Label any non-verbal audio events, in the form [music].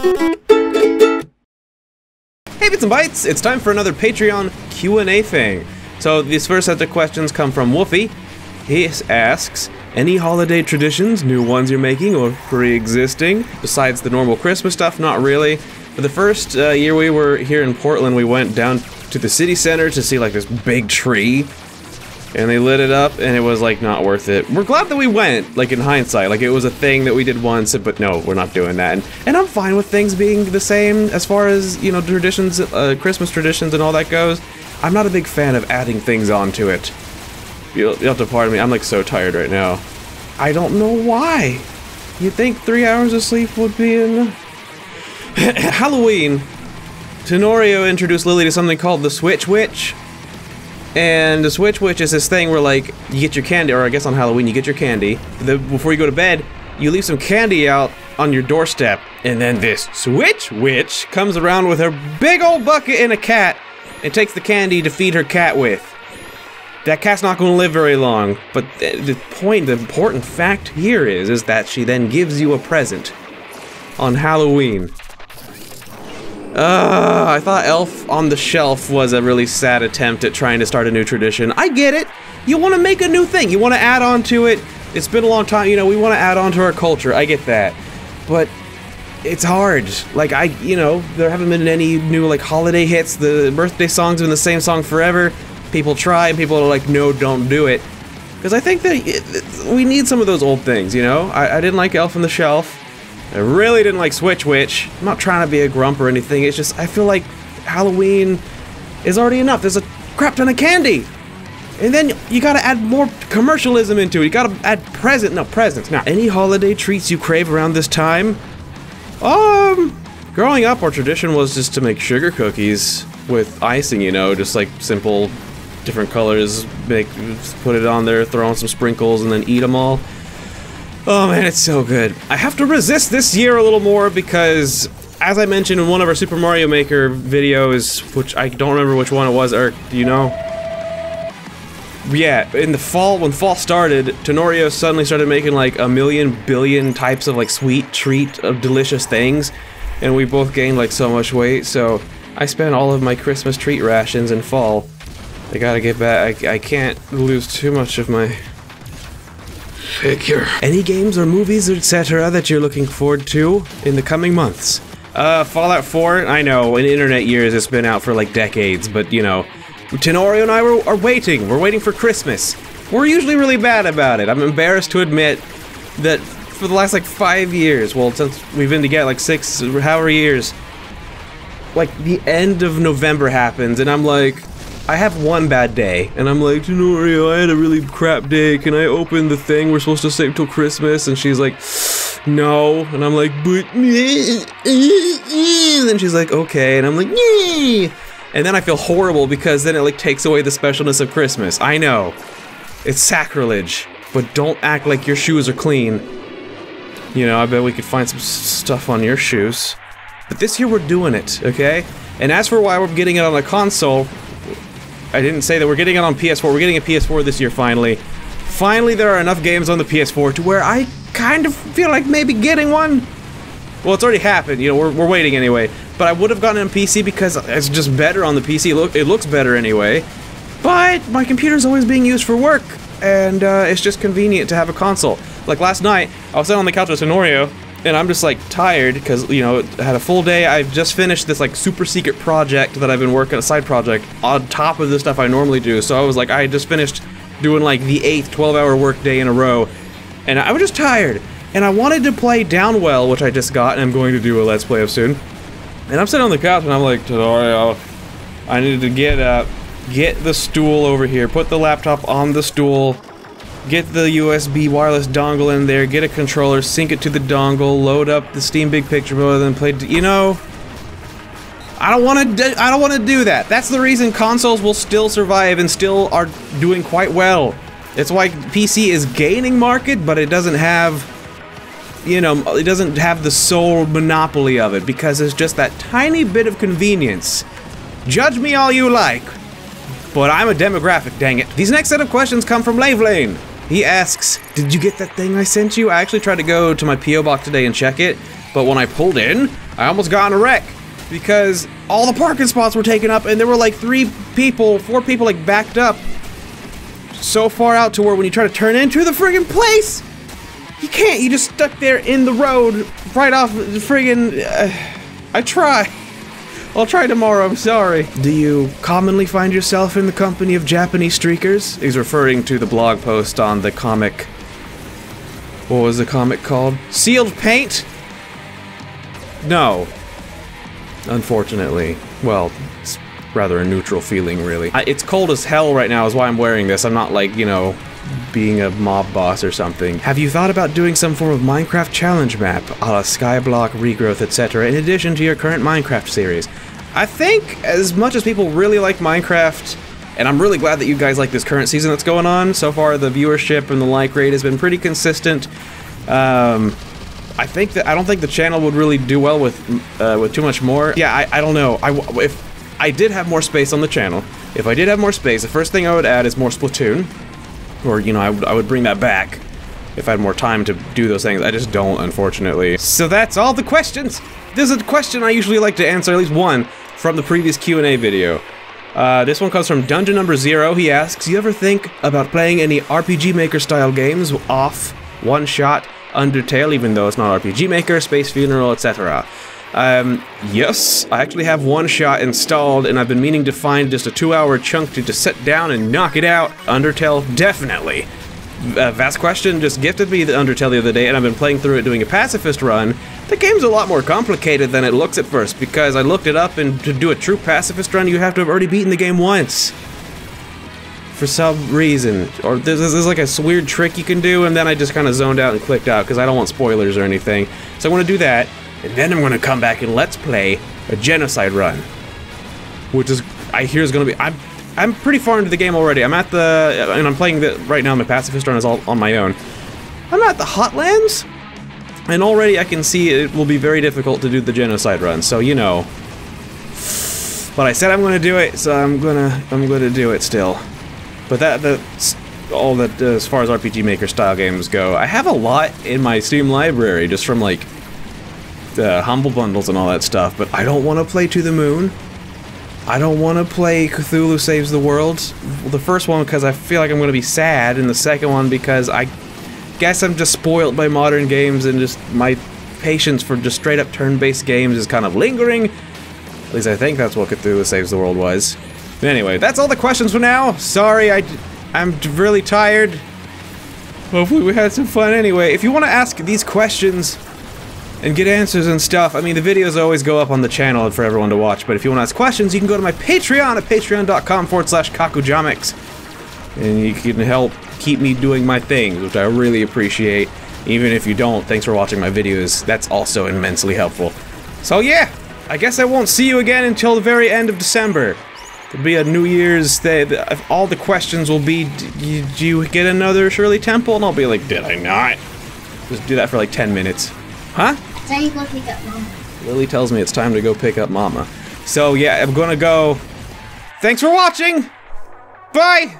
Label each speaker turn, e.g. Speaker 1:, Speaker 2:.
Speaker 1: Hey Bits and Bytes, it's time for another Patreon Q&A thing. So these first set of questions come from Wolfie. He asks, any holiday traditions, new ones you're making or pre-existing? Besides the normal Christmas stuff, not really. For the first uh, year we were here in Portland, we went down to the city center to see like this big tree. And they lit it up and it was like not worth it. We're glad that we went, like in hindsight. Like it was a thing that we did once, but no, we're not doing that. And, and I'm fine with things being the same as far as, you know, traditions, uh, Christmas traditions and all that goes. I'm not a big fan of adding things onto it. You'll, you'll have to pardon me, I'm like so tired right now. I don't know why. You'd think three hours of sleep would be enough. Halloween, Tenorio introduced Lily to something called the Switch Witch. And the Switch Witch is this thing where, like, you get your candy, or I guess on Halloween, you get your candy. The, before you go to bed, you leave some candy out on your doorstep. And then this Switch Witch comes around with her big old bucket and a cat and takes the candy to feed her cat with. That cat's not going to live very long, but the, the point, the important fact here is, is that she then gives you a present on Halloween. Uh, I thought Elf on the Shelf was a really sad attempt at trying to start a new tradition. I get it. You want to make a new thing. You want to add on to it. It's been a long time. You know, we want to add on to our culture. I get that. But it's hard. Like, I, you know, there haven't been any new, like, holiday hits. The birthday song's been the same song forever. People try, and people are like, no, don't do it. Because I think that we need some of those old things, you know? I, I didn't like Elf on the Shelf. I really didn't like Switch Witch. I'm not trying to be a grump or anything. It's just I feel like Halloween is already enough. There's a crap ton of candy. And then you gotta add more commercialism into it. You gotta add present, no presents. Now, any holiday treats you crave around this time? Um, growing up, our tradition was just to make sugar cookies with icing. You know, just like simple, different colors. Make, put it on there, throw on some sprinkles, and then eat them all. Oh man, it's so good. I have to resist this year a little more because, as I mentioned in one of our Super Mario Maker videos, which I don't remember which one it was, Eric, do you know? Yeah, in the fall, when fall started, Tenorio suddenly started making like a million billion types of like sweet treat of delicious things, and we both gained like so much weight, so I spent all of my Christmas treat rations in fall. I gotta get back, I, I can't lose too much of my figure. Any games or movies, etc., that you're looking forward to in the coming months? Uh, Fallout 4, I know, in internet years it's been out for like decades, but you know, Tenorio and I were, are waiting. We're waiting for Christmas. We're usually really bad about it. I'm embarrassed to admit that for the last like five years, well, since we've been together like six, however years, like the end of November happens, and I'm like, I have one bad day, and I'm like, Tenorio, I had a really crap day. Can I open the thing we're supposed to save till Christmas? And she's like, no. And I'm like, but. And [laughs] then she's like, okay. And I'm like, Nyeh. And then I feel horrible because then it like takes away the specialness of Christmas. I know. It's sacrilege. But don't act like your shoes are clean. You know, I bet we could find some stuff on your shoes. But this year we're doing it, okay? And as for why we're getting it on the console, I didn't say that we're getting it on PS4. We're getting a PS4 this year finally. Finally, there are enough games on the PS4 to where I kind of feel like maybe getting one. Well, it's already happened. You know, we're, we're waiting anyway. But I would have gotten on PC because it's just better on the PC. Look, it looks better anyway. But my computer's always being used for work, and uh, it's just convenient to have a console. Like last night, I was sitting on the couch with Tenorio, and I'm just like tired because you know I had a full day. I've just finished this like super secret project that I've been working a side project on top of the stuff I normally do. So I was like, I just finished doing like the eighth 12-hour work day in a row, and I was just tired. And I wanted to play Downwell, which I just got, and I'm going to do a let's play of soon. And I'm sitting on the couch, and I'm like, Tenorio, uh, I need to get up, get the stool over here, put the laptop on the stool, get the USB wireless dongle in there, get a controller, sync it to the dongle, load up the Steam Big Picture mode, then play. You know, I don't want to. I don't want to do that. That's the reason consoles will still survive and still are doing quite well. It's why PC is gaining market, but it doesn't have, you know, it doesn't have the sole monopoly of it because it's just that tiny bit of convenience. Judge me all you like, but I'm a demographic, dang it. These next set of questions come from Lave He asks, did you get that thing I sent you? I actually tried to go to my P.O. box today and check it, But when I pulled in, I almost got in a wreck because all the parking spots were taken up and there were like three people, four people like backed up so far out to where when you try to turn into the friggin' place, you can't. You just stuck there in the road right off the friggin'. Uh, I try. I'll try tomorrow, I'm sorry. Do you commonly find yourself in the company of Japanese streakers? He's referring to the blog post on the comic. What was the comic called? Sealed Paint? No. Unfortunately. Well, it's rather a neutral feeling, really. I, it's cold as hell right now, is why I'm wearing this. I'm not like, you know, being a mob boss or something. Have you thought about doing some form of Minecraft challenge map, a la Skyblock, Regrowth, etc., in addition to your current Minecraft series? I think, as much as people really like Minecraft, and I'm really glad that you guys like this current season that's going on, so far the viewership and the like rate has been pretty consistent. Um, I think that I don't think the channel would really do well with uh, with too much more. Yeah, I, I don't know. I, if I did have more space on the channel, if I did have more space, the first thing I would add is more Splatoon. Or, you know, I, I would bring that back if I had more time to do those things. I just don't, unfortunately. So that's all the questions! This is a question I usually like to answer, at least one, from the previous Q&A video. Uh, this one comes from Dungeon Number Zero. He asks, you ever think about playing any RPG Maker style games off, OneShot, Undertale, even though it's not RPG Maker, Space Funeral, etc.? Um, yes, I actually have OneShot installed, and I've been meaning to find just a two-hour chunk to just sit down and knock it out. Undertale, definitely. Uh, Vast Question just gifted me the Undertale the other day, and I've been playing through it doing a pacifist run. The game's a lot more complicated than it looks at first, because I looked it up, and to do a true pacifist run, you have to have already beaten the game once. For some reason. Or there's, there's like a weird trick you can do, and then I just kind of zoned out and clicked out, because I don't want spoilers or anything. So I want to do that. And then I'm gonna come back and let's play a genocide run. Which is, I hear is gonna be, I'm, I'm pretty far into the game already. I'm at the, and I'm playing the, right now my pacifist run is all on my own. I'm at the Hotlands, and already I can see it will be very difficult to do the genocide run, so you know. But I said I'm gonna do it, so I'm gonna, I'm gonna do it still. But that, that's all that, uh, as far as RPG Maker style games go. I have a lot in my Steam library, just from like, uh, Humble Bundles and all that stuff, but I don't want to play To the Moon. I don't want to play Cthulhu Saves the World. The first one because I feel like I'm going to be sad, and the second one because I guess I'm just spoiled by modern games and just my patience for just straight up turn-based games is kind of lingering. At least I think that's what Cthulhu Saves the World was. But anyway, that's all the questions for now. Sorry, I, I'm really tired. Hopefully we had some fun anyway. If you want to ask these questions and get answers and stuff. I mean, the videos always go up on the channel for everyone to watch, but if you want to ask questions, you can go to my Patreon at patreon.com forward slash kakujomics. And you can help keep me doing my things, which I really appreciate. Even if you don't, thanks for watching my videos. That's also immensely helpful. So yeah, I guess I won't see you again until the very end of December. It'll be a New Year's Day. All the questions will be, did you get another Shirley Temple? And I'll be like, did I not? Just do that for like 10 minutes. Huh?
Speaker 2: Go pick up Mama.
Speaker 1: Lily tells me it's time to go pick up Mama. So yeah, I'm gonna go. Thanks for watching! Bye!